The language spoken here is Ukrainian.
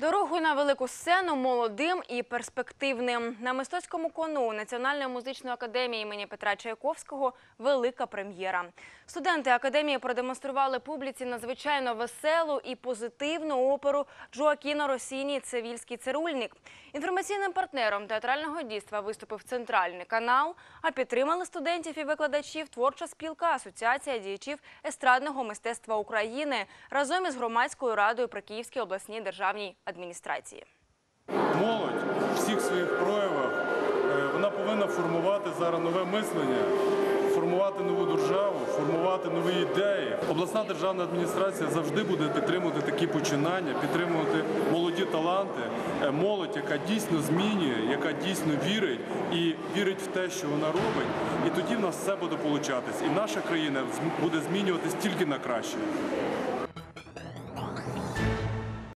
Дорогу на велику сцену молодим і перспективним. На мистецькому кону Національної музичної академії імені Петра Чайковського велика прем'єра. Студенти академії продемонстрували публіці надзвичайно веселу і позитивну оперу Джоакіно Росіні Цивільський цирульник. Інформаційним партнером театрального дійства виступив центральний канал. А підтримали студентів і викладачів творча спілка Асоціація діячів естрадного мистецтва України разом із громадською радою при Київській обласній державній адміністрації. Молодь в всіх своїх проявах е, вона повинна формувати зараз нове мислення, формувати нову державу, формувати нові ідеї. Обласна державна адміністрація завжди буде підтримувати такі починання, підтримувати молоді таланти, е, молодь, яка дійсно змінює, яка дійсно вірить і вірить в те, що вона робить. І тоді в нас все буде получатись. І наша країна буде змінюватись тільки на краще.